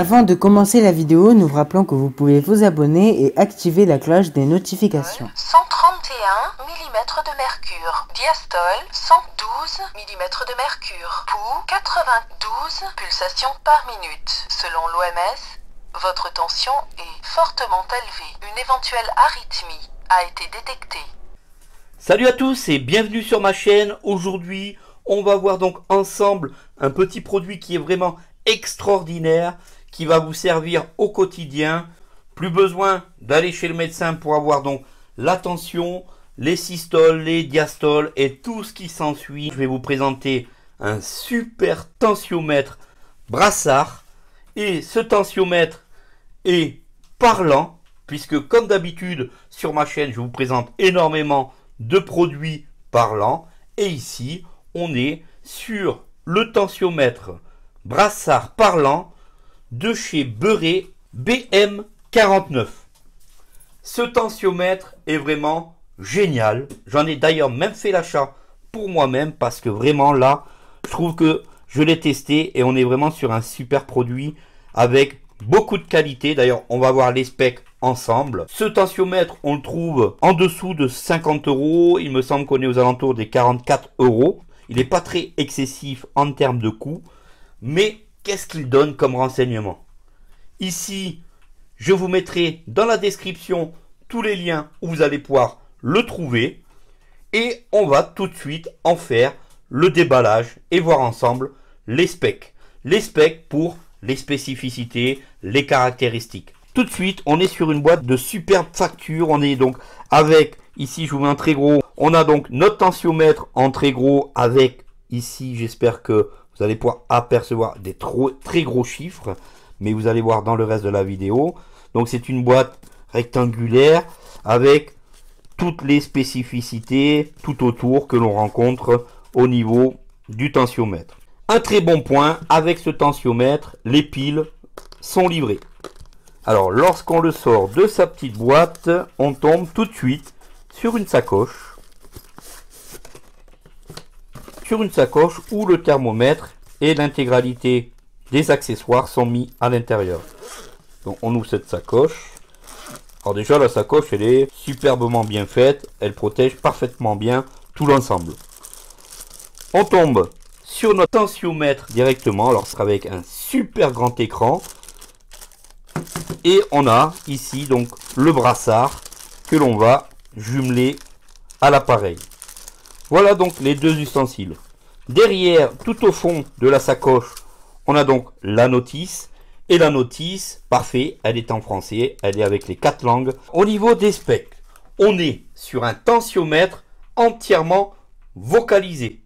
Avant de commencer la vidéo, nous vous rappelons que vous pouvez vous abonner et activer la cloche des notifications. 131 mm de mercure. Diastole 112 mm de mercure. Pouls 92 pulsations par minute. Selon l'OMS, votre tension est fortement élevée. Une éventuelle arythmie a été détectée. Salut à tous et bienvenue sur ma chaîne. Aujourd'hui, on va voir donc ensemble un petit produit qui est vraiment extraordinaire qui va vous servir au quotidien. Plus besoin d'aller chez le médecin pour avoir donc la tension, les systoles, les diastoles et tout ce qui s'ensuit. Je vais vous présenter un super tensiomètre brassard. Et ce tensiomètre est parlant, puisque comme d'habitude sur ma chaîne, je vous présente énormément de produits parlants. Et ici, on est sur le tensiomètre brassard parlant de chez Beuret BM49. Ce tensiomètre est vraiment génial. J'en ai d'ailleurs même fait l'achat pour moi-même parce que vraiment là, je trouve que je l'ai testé et on est vraiment sur un super produit avec beaucoup de qualité. D'ailleurs, on va voir les specs ensemble. Ce tensiomètre, on le trouve en dessous de 50 euros. Il me semble qu'on est aux alentours des 44 euros. Il n'est pas très excessif en termes de coût. Mais qu'est-ce qu'il donne comme renseignement? Ici, je vous mettrai dans la description tous les liens où vous allez pouvoir le trouver. Et on va tout de suite en faire le déballage et voir ensemble les specs. Les specs pour les spécificités, les caractéristiques. Tout de suite, on est sur une boîte de superbe facture. On est donc avec, ici je vous mets un très gros, on a donc notre tensiomètre en très gros avec ici, j'espère que vous allez pouvoir apercevoir des très gros chiffres, mais vous allez voir dans le reste de la vidéo. Donc c'est une boîte rectangulaire avec toutes les spécificités tout autour que l'on rencontre au niveau du tensiomètre. Un très bon point, avec ce tensiomètre, les piles sont livrées. Alors lorsqu'on le sort de sa petite boîte, on tombe tout de suite sur une sacoche sur une sacoche où le thermomètre et l'intégralité des accessoires sont mis à l'intérieur. Donc on ouvre cette sacoche. Alors déjà la sacoche elle est superbement bien faite, elle protège parfaitement bien tout l'ensemble. On tombe sur notre tensiomètre directement, alors ce sera avec un super grand écran. Et on a ici donc le brassard que l'on va jumeler à l'appareil. Voilà donc les deux ustensiles. Derrière, tout au fond de la sacoche, on a donc la notice. Et la notice, parfait, elle est en français, elle est avec les quatre langues. Au niveau des specs, on est sur un tensiomètre entièrement vocalisé.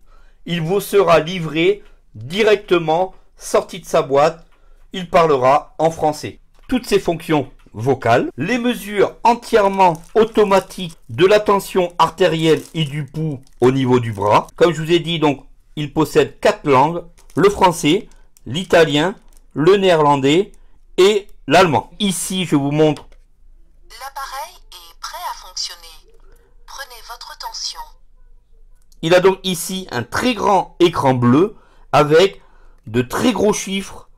Il vous sera livré directement, sorti de sa boîte. Il parlera en français. Toutes ces fonctions vocale, les mesures entièrement automatiques de la tension artérielle et du pouls au niveau du bras. Comme je vous ai dit, donc, il possède quatre langues, le français, l'italien, le néerlandais et l'allemand. Ici, je vous montre. L'appareil est prêt à fonctionner. Prenez votre tension. Il a donc ici un très grand écran bleu avec de très gros chiffres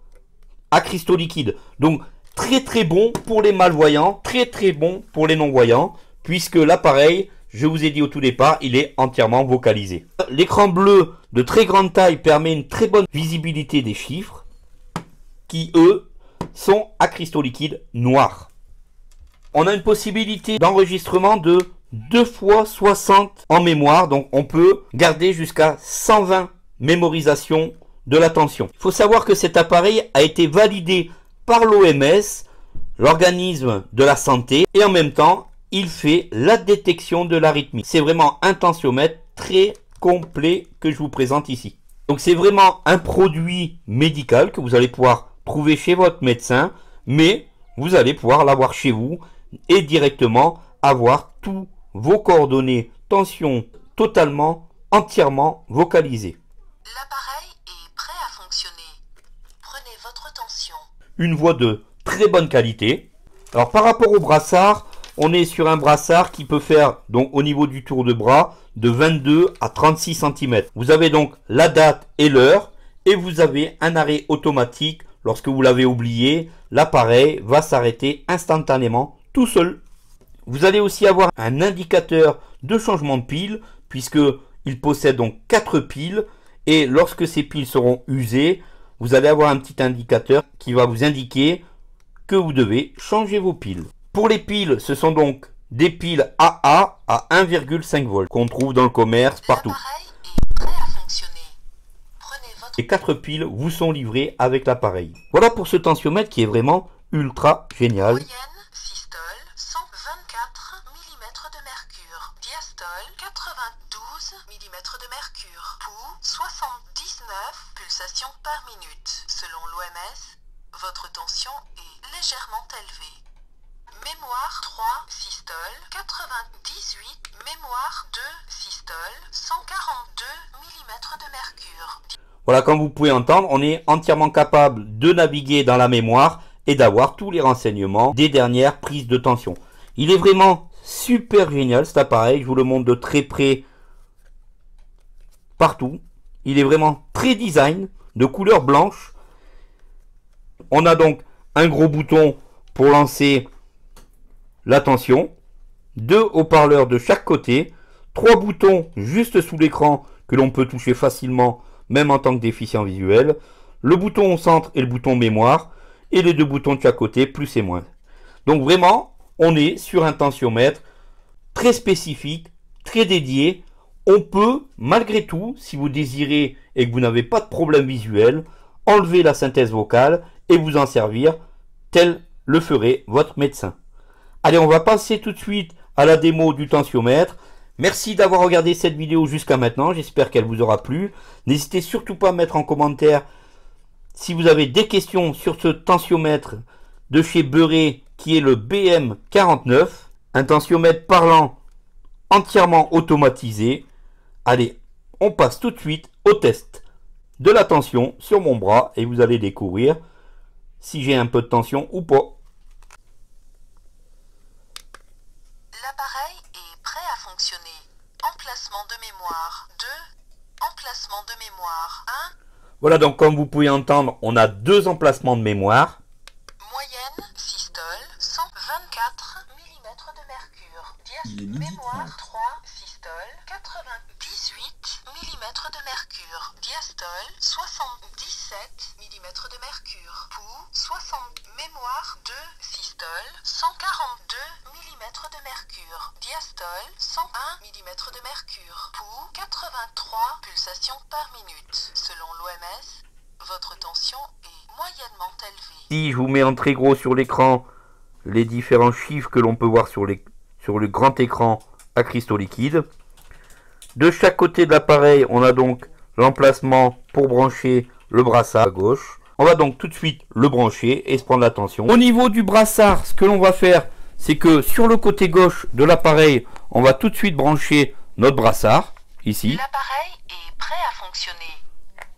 à cristaux liquides. Donc, très très bon pour les malvoyants, très très bon pour les non-voyants, puisque l'appareil, je vous ai dit au tout départ, il est entièrement vocalisé. L'écran bleu de très grande taille permet une très bonne visibilité des chiffres, qui eux sont à cristaux liquides noirs. On a une possibilité d'enregistrement de 2 fois 60 en mémoire, donc on peut garder jusqu'à 120 mémorisations de la tension. Il faut savoir que cet appareil a été validé par l'OMS, l'organisme de la santé, et en même temps, il fait la détection de l'arythmie. C'est vraiment un tensiomètre très complet que je vous présente ici. Donc c'est vraiment un produit médical que vous allez pouvoir trouver chez votre médecin, mais vous allez pouvoir l'avoir chez vous et directement avoir tous vos coordonnées tension totalement, entièrement vocalisées. L'appareil est prêt à fonctionner. Prenez votre tension une voix de très bonne qualité. Alors par rapport au brassard, on est sur un brassard qui peut faire donc au niveau du tour de bras de 22 à 36 cm. Vous avez donc la date et l'heure et vous avez un arrêt automatique lorsque vous l'avez oublié, l'appareil va s'arrêter instantanément tout seul. Vous allez aussi avoir un indicateur de changement de pile puisque il possède donc 4 piles et lorsque ces piles seront usées, vous allez avoir un petit indicateur qui va vous indiquer que vous devez changer vos piles. Pour les piles, ce sont donc des piles AA à 1,5 volts qu'on trouve dans le commerce partout. Les 4 piles vous sont livrées avec l'appareil. Voilà pour ce tensiomètre qui est vraiment ultra génial. De mercure. Pouls, 79 pulsations par minute. Selon l'OMS, votre tension est légèrement élevée. Mémoire 3, systole, 98. Mémoire 2, systole, 142 mm de mercure. Voilà, comme vous pouvez entendre, on est entièrement capable de naviguer dans la mémoire et d'avoir tous les renseignements des dernières prises de tension. Il est vraiment super génial cet appareil, je vous le montre de très près partout. Il est vraiment très design, de couleur blanche. On a donc un gros bouton pour lancer la tension, deux haut-parleurs de chaque côté, trois boutons juste sous l'écran que l'on peut toucher facilement même en tant que déficient visuel, le bouton au centre et le bouton mémoire, et les deux boutons de chaque côté, plus et moins. Donc vraiment, on est sur un tensiomètre très spécifique, très dédié. On peut, malgré tout, si vous désirez et que vous n'avez pas de problème visuel, enlever la synthèse vocale et vous en servir tel le ferait votre médecin. Allez, on va passer tout de suite à la démo du tensiomètre. Merci d'avoir regardé cette vidéo jusqu'à maintenant, j'espère qu'elle vous aura plu. N'hésitez surtout pas à mettre en commentaire si vous avez des questions sur ce tensiomètre de chez Beuret qui est le BM49, un tensiomètre parlant entièrement automatisé. Allez, on passe tout de suite au test de la tension sur mon bras et vous allez découvrir si j'ai un peu de tension ou pas. L'appareil est prêt à fonctionner. Emplacement de mémoire 2. Emplacement de mémoire 1. Voilà donc comme vous pouvez entendre, on a deux emplacements de mémoire. Moyenne, systole, 124 mm de mercure. Diastole, mémoire 3, systole, 98 mm de mercure. Diastole, 77 mm de mercure. Pouls, 60 mémoire 2, systole, 142 mm de mercure. Diastole, 101 mm de mercure. Pouls, 83 pulsations par minute. Selon l'OMS, votre tension est moyennement élevée. Si je vous mets en très gros sur l'écran les différents chiffres que l'on peut voir sur le grand écran à cristaux liquides. De chaque côté de l'appareil, on a donc l'emplacement pour brancher le brassard à gauche. On va donc tout de suite le brancher et se prendre l'attention. Au niveau du brassard, ce que l'on va faire, c'est que sur le côté gauche de l'appareil, on va tout de suite brancher notre brassard, ici. L'appareil est prêt à fonctionner.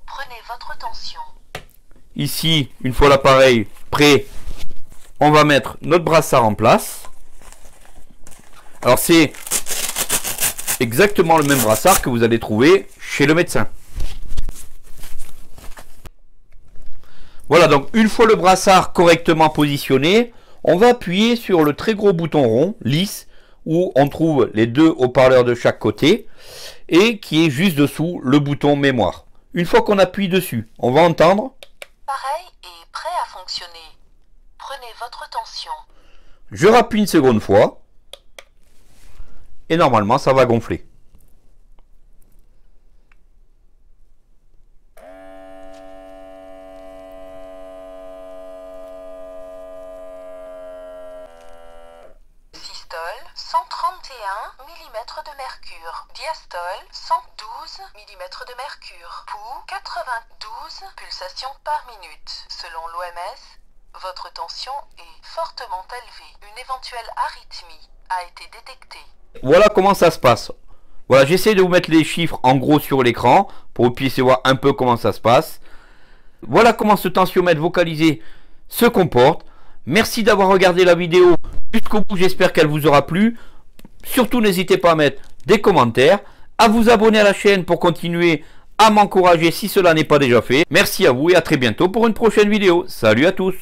Prenez votre tension. Ici, une fois l'appareil prêt, on va mettre notre brassard en place. Alors c'est exactement le même brassard que vous allez trouver chez le médecin. Voilà, donc une fois le brassard correctement positionné, on va appuyer sur le très gros bouton rond, lisse, où on trouve les deux haut-parleurs de chaque côté, et qui est juste dessous le bouton mémoire. Une fois qu'on appuie dessus, on va entendre. L'appareil est prêt à fonctionner. Prenez votre tension. Je rappuie une seconde fois, et normalement ça va gonfler. Systole, 131 mm de mercure. Diastole, 112 mm de mercure. Pouls, 92 pulsations par minute. Selon l'OMS, votre tension est fortement élevée. Une éventuelle arythmie a été détectée. Voilà comment ça se passe. Voilà, j'essaie de vous mettre les chiffres en gros sur l'écran pour que vous puissiez voir un peu comment ça se passe. Voilà comment ce tensiomètre vocalisé se comporte. Merci d'avoir regardé la vidéo jusqu'au bout, j'espère qu'elle vous aura plu. Surtout n'hésitez pas à mettre des commentaires, à vous abonner à la chaîne pour continuer à m'encourager si cela n'est pas déjà fait. Merci à vous et à très bientôt pour une prochaine vidéo. Salut à tous